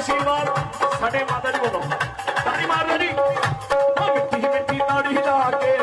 ਆਸ਼ੀਰਵਾਦ ਸਾਡੇ ਮਾਤਾ ਜੀ ਵੱਲੋਂ ਤਾੜੀ ਮਾਰੋ ਜੀ। ਮਿੱਟੀ ਮਿੱਟੀ ਤਾੜੀ ਲਾ ਕੇ।